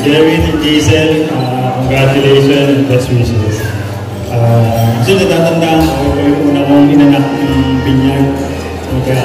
Jerry and Jason, uh, congratulations and best wishes. Uh, kasi natatandaan ko, ito yung una kong inanak ng binyag. Magka,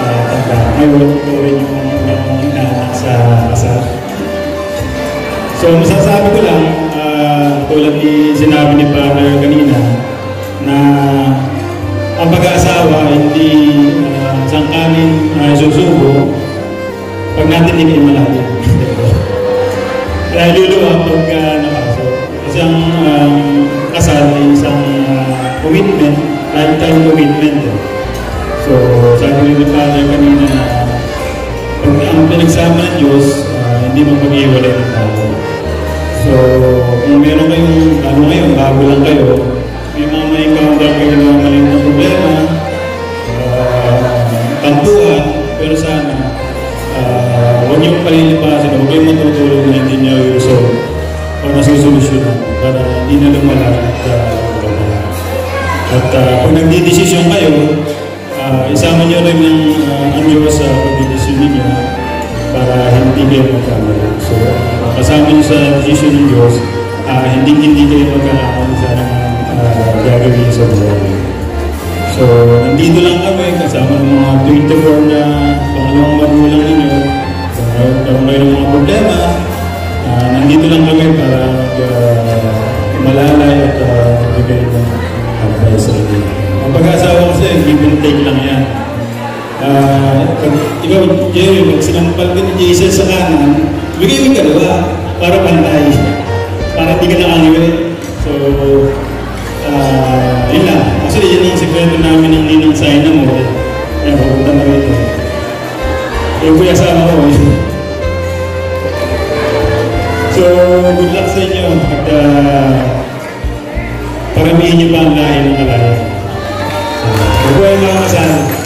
uh. Ngayon, ito rin yung una kong inanak sa kasal. So, masasabi ko lang, uh, tulad ni sinabi ni Father kanina, na ang pag-aasawa hindi uh, sangkaling uh, susubo pag natin hindi malalim. Kaya luluwa pag uh, nakasal. Kasi ang um, kasal isang uh, commitment, lifetime commitment. Eh. So, sabi ni Father kanina na pag ang pinagsama ng Diyos, uh, hindi mapag-iwalay ng tao. So, kung meron kayong, ano ngayon, bago lang kayo, may mga may encounter kayo na maliit na problema, uh, tampuhan, pero sana, huwag niyong palilipasin, huwag kayong matutulog na hindi niya i-resolve o nasusolusyonan para hindi na lumala at uh, lumala. At uh, pag nagdidesisyon kayo, uh, isama niyo rin ng uh, ang Diyos sa pagdidesisyon ninyo para hindi kayo magkamali. So, uh, kasama niyo sa desisyon ng Diyos, uh, hindi hindi kayo magkamali sa uh, gagawin sa buhay. So, nandito lang kami kasama ng mga 24 na pangalawang magulang karoon kayo ng mga problema. Uh, nandito lang kami para uh, malalay at uh, bigay ng advice sa inyo. Ang pag-aasawa kasi, give and take lang yan. Uh, pag, ikaw, Jerry, pag sinampal ka ni Jason sa kanan, bigay mo dalawa para pantay. Para hindi ka nakangawin. So, uh, yun lang. Actually, yun yung sekreto namin ng ninang na mo. Kaya papunta na rito. Yung kuya sama ko. So, good luck sa inyo. At uh, paramihin niyo pa ang lahi ng kalaya. Mabuhay mga kasama.